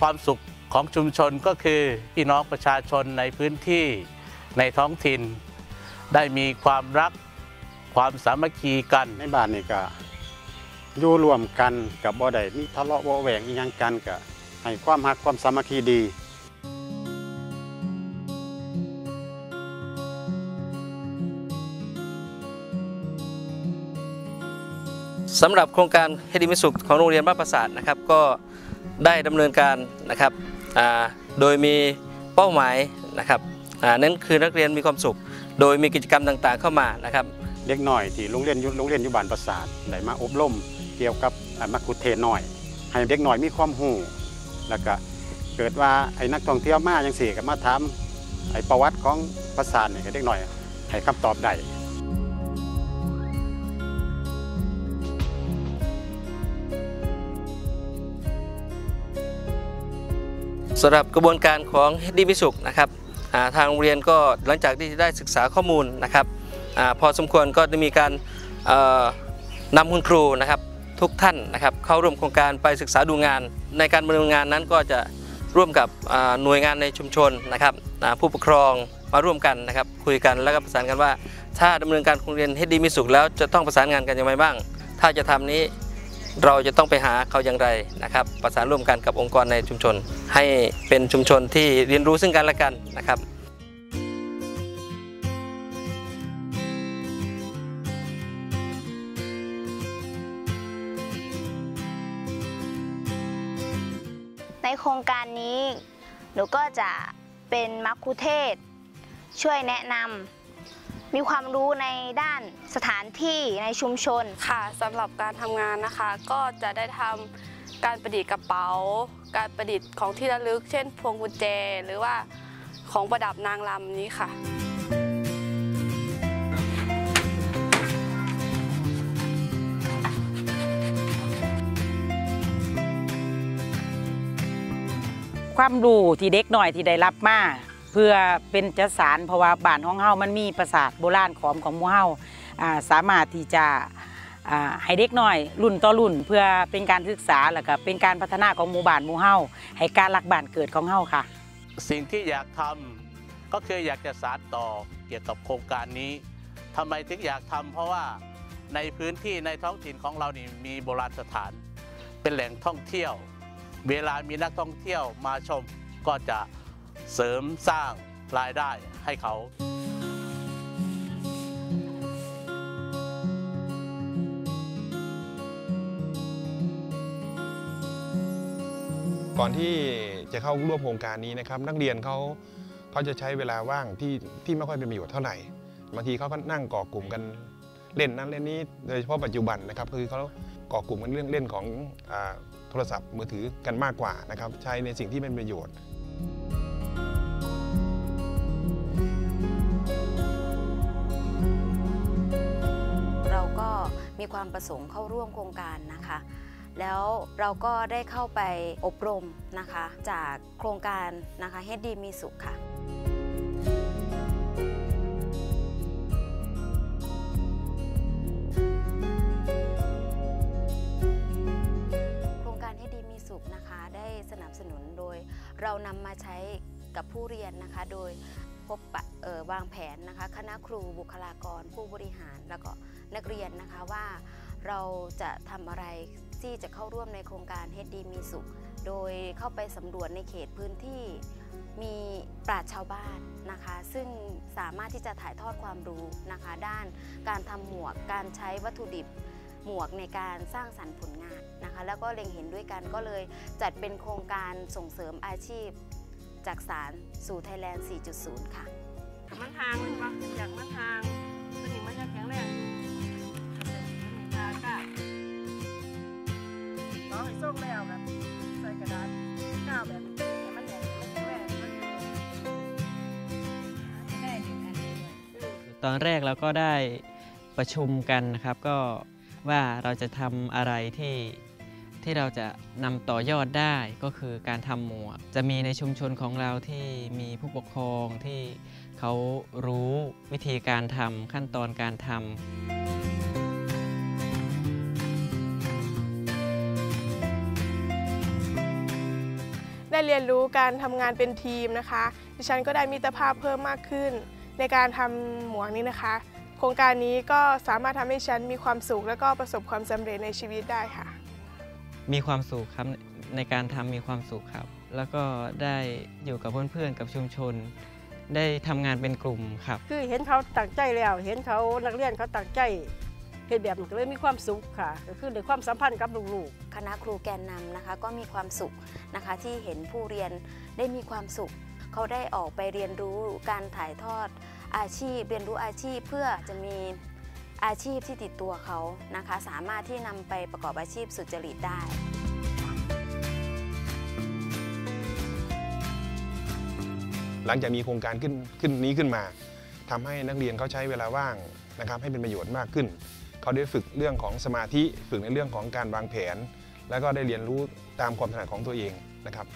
ความสุขของชุมชนก็คือพี่น้องประชาชนในพื้นที่ในท้องถิ่น ได้มีความรักความสามัคคีกันในบ้านนี่ก็อยู่รวมกันกับบ่ได้มีทะเลาะเบาะแหวงอีหยังกันก็ให้ความรักความสามัคคีดีสำหรับโครงการเฮดิมิสุขของโรงเรียนบ้านประสาทนะครับ ก็ ได้ดำเนินการนะครับโดยมีเป้าหมายนะครับนั่นคือนักเรียนมีความสุข โดยมีกิจกรรมต่างๆเข้ามานะครับเด็กหน่อยที่โรงเรียนโรงเรียนยู่บ้านประสาทได้มาอบรมเกี่ยวกับอ่ามักคุเทศน้อย ให้เด็กหน่อยมีความรู้แล้วก็เกิดว่าไอ้นักท่องเที่ยวมาจังซี่ก็มาถามไอ้ประวัติของประสาทเนี่ก็เด็กหน่อยให้คำตอบได้ สำหรับกระบวนการของเฮดดี้มิสุขนะครับทางโรงเรียนก็หลังจากที่ได้ศึกษาข้อมูลนะครับอพอสมควรก็จะมีการนำคุณครูนะครับทุกท่านนะครับเข้าร่วมโครงการไปศึกษาดูงาน ในการดำเนินงานนั้นก็จะร่วมกับหน่วยงานในชุมชนนะครับผู้ปกครองมาร่วมกันนะครับคุยกันแล้วก็ประสานกันว่า ถ้าดำเนินการโรงเรียนเฮดดี้มิสุขแล้วจะต้องประสานงานกันอย่างไรบ้าง ถ้าจะทำนี้ เราจะต้องไปหาเขาอย่างไรนะครับ ประสานร่วมกันกับองค์กรในชุมชน ให้เป็นชุมชนที่เรียนรู้ซึ่งกันและกันนะครับในโครงการนี้ หนูก็จะเป็นมัคคุเทศก์ช่วยแนะนำ มีความรู้ในด้านสถานที่ในชุมชน ค่ะสำหรับการทำงานนะคะ ก็จะได้ทำการประดิษฐ์กระเป๋า การประดิษฐ์ของที่ระลึก เช่น พวงกุญแจ หรือว่าของประดับนางรำนี้ค่ะความรู้ที่เด็กหน่อยที่ได้รับมา เพื่อเป็นจักสารเพราะว่าบ้านของเฮามันมีปราสาทโบราณขอมของมู่เฮาสามารถที่จะให้เด็กน้อยรุ่นต่อรุ่นเพื่อเป็นการศึกษาแล้วก็เป็นการพัฒนาของหมู่บ้านหมู่เฮาให้การรักบ้านเกิดของเฮาค่ะ สิ่งที่อยากทำก็คืออยากจะสานต่อเกี่ยวกับโครงการนี้ทำไมถึงอยากทำเพราะว่าในพื้นที่ในท้องถิ่นของเรานี่มีโบราณสถาน เป็นแหล่งท่องเที่ยว เวลามีนักท่องเที่ยวมาชมก็จะ เสริมสร้างรายได้ให้เขาก่อนที่จะเข้าร่วมโครงการนี้นะครับ นักเรียนเขาเขาจะใช้เวลาว่างที่ที่ไม่ค่อยเป็นประโยชน์เท่าไหร่บางทีเขาก็นั่งก่อกลุ่มกันเล่นนั้นเล่นนี้โดยเฉพาะปัจจุบันนะครับคือเขาก่อกลุ่มกันเรื่องเล่นของอโทรศัพท์มือถือกันมากกว่านะครับ ใช้ในสิ่งที่เป็นประโยชน์ มีความประสงค์เข้าร่วมโครงการนะคะ แล้วเราก็ได้เข้าไปอบรมนะคะ จากโครงการนะคะเฮดดีมีสุขค่ะโครงการเฮดดีมีสุขนะคะได้สนับสนุนโดยเรานำมาใช้กับผู้เรียนนะคะ โดยพบปะเอ่อวางแผนนะคะ คณะครูบุคลากรผู้บริหารแล้วก็ นักเรียนนะคะว่าเราจะทำอะไรที่จะเข้าร่วมในโครงการเฮดดีมีสุข โดยเข้าไปสำรวจในเขตพื้นที่มีปราชชาวบ้านนะคะ ซึ่งสามารถที่จะถ่ายทอดความรู้นะคะ ด้านการทำหมวก การใช้วัตถุดิบหมวกในการสร้างสรรค์ผลงานนะคะ แล้วก็เล็งเห็นด้วยกันก็เลยจัดเป็นโครงการส่งเสริมอาชีพ จากสารสู่ไทยแลนด์ 4.0 ค่ะมันทางมันปะอยากมันทางสนิมมันจะแข็งแรง งแล้วแบบใส่กระดาษก้าวแบบให้มันแข็งมันแข็งแรงมันได้หนึ่งอันนี้ตอนแรกเราก็ได้ประชุมกันนะครับ ก็ว่าเราจะทำอะไรที่ที่เราจะนำต่อยอดได้ก็คือการทำหมวก จะมีในชุมชนของเราที่มีผู้ปกครองที่เขารู้วิธีการทำขั้นตอนการทำ เวยนรู้การทำงานเป็นทีมนะคะ ดิฉันก็ได้มิตรภาพเพิ่มมากขึ้น ในการทำหมวกนี้นะคะ โครงการนี้ก็สามารถทำให้ฉันมีความสุข และก็ประสบความสำเร็จในชีวิตได้ค่ะ มีความสุขครับในการทำมีความสุขครับ แล้วก็ได้อยู่กับเพื่อนๆกับชุมชน ได้ทำงานเป็นกลุ่มครับ คือเห็นเขาตั้งใจแล้ว เห็นเขานักเรียนเขาตั้งใจ เห็นแบบนั้นก็เลยมีความสุขค่ะ ก็คือในความสัมพันธ์กับลูกๆคณะครูแกนนำนะคะ ก็มีความสุขนะคะที่เห็นผู้เรียนได้มีความสุข เขาได้ออกไปเรียนรู้การถ่ายทอดอาชีพ เรียนรู้อาชีพเพื่อจะมีอาชีพที่ติดตัวเขานะคะ สามารถที่นำไปประกอบอาชีพสุจริตได้หลังจากมีโครงการขึ้นขึ้นนี้ขึ้นมาทำให้นักเรียนเขาใช้เวลาว่างนะครับให้เป็นประโยชน์มากขึ้น เขาได้ฝึกเรื่องของสมาธิ ฝึกในเรื่องของการวางแผน แล้วก็ได้เรียนรู้ตามความถนัดของตัวเองนะครับ